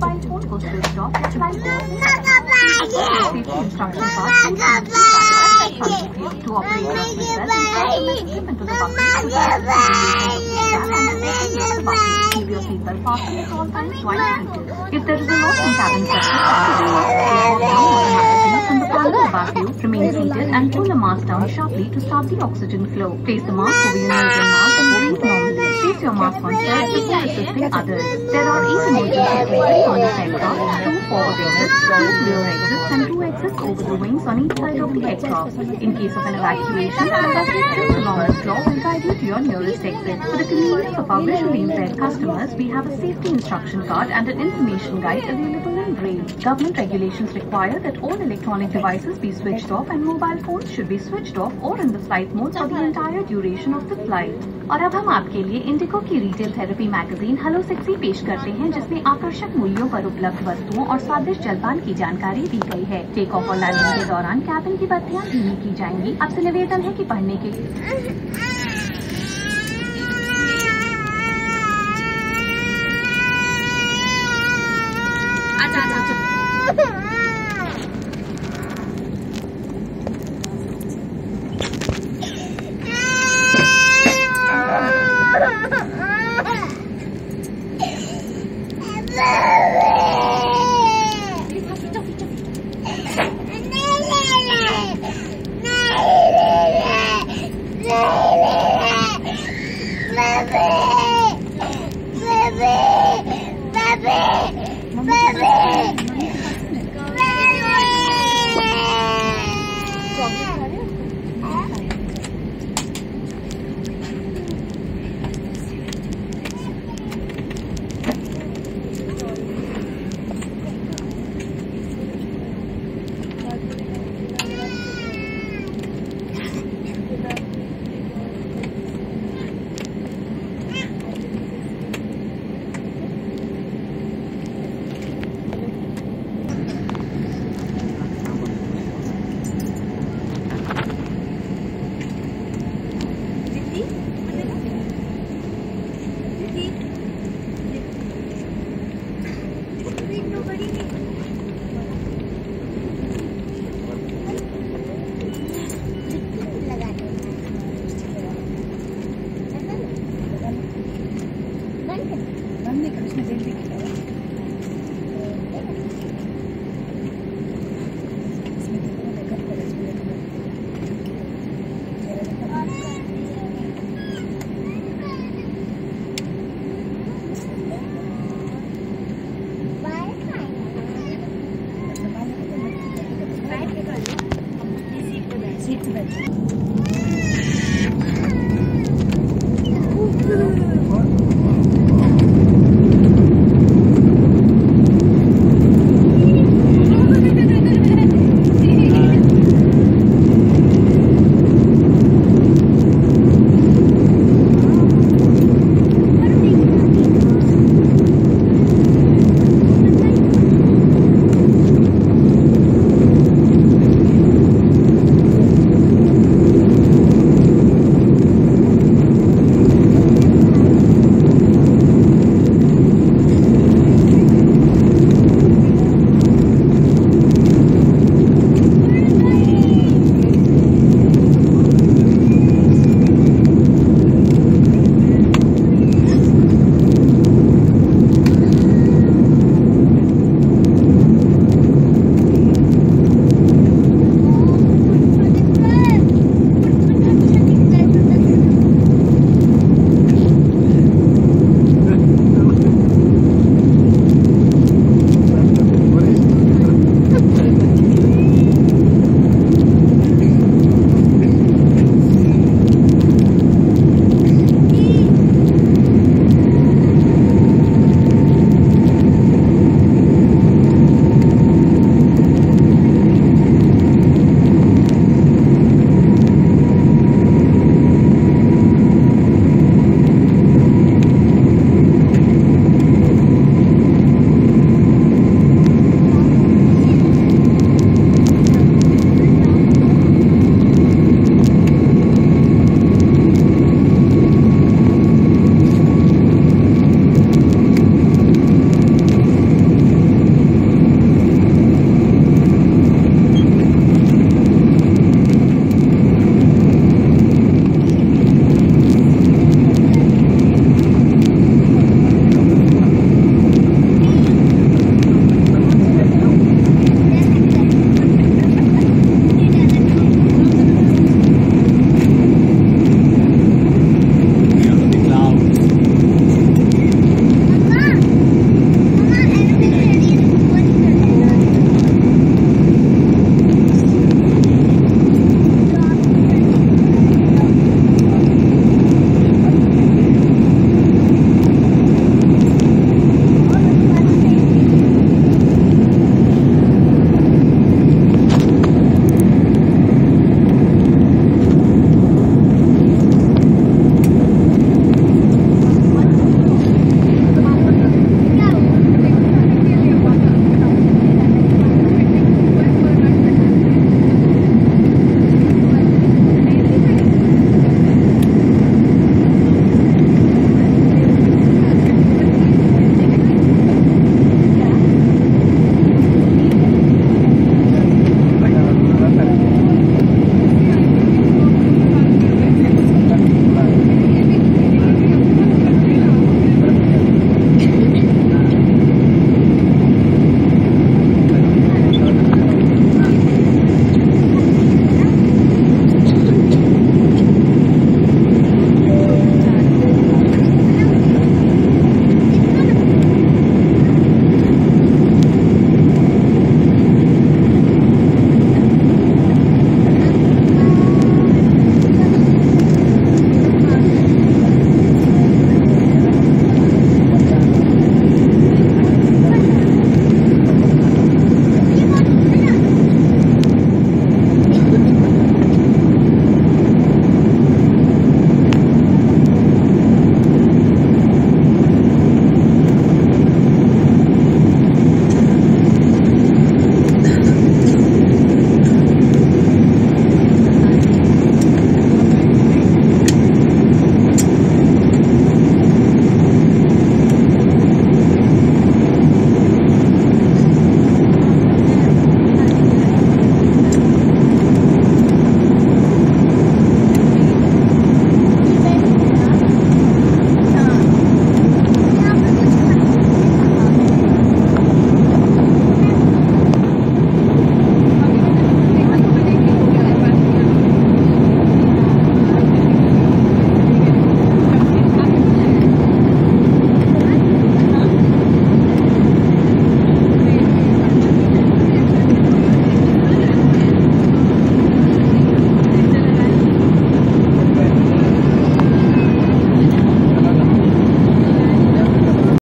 buy If there is a loss of cabin pressure, remain seated and pull the mask down sharply to stop the oxygen flow. Place the mask over your nose and mouth Place your first before assisting others. There are eight emergency exits on this aircraft, two exits and two exits over the wings on each side of the aircraft. In case of an evacuation, guide you to your nearest exit. For the convenience of our visually impaired customers, we have a safety instruction card and an information guide available in Braille. Government regulations require that all electronic devices be switched off and mobile phones should be switched off or in the flight mode for the entire duration of the flight. और अब हम आपके लिए इंडिगो की retail therapy magazine hello six E पेश करते हैं जिसमें आकर्षक मूल्यों पर उपलब्ध वस्तुओं और स्वादिष्ट जलपान की जानकारी दी गई है। टेक ऑफ़ और लैंडिंग के दौरान कैबिन की बत्तियाँ धीमी की जाएँगी। आपसे निवेदन है कि पढ़ने के आजा 这边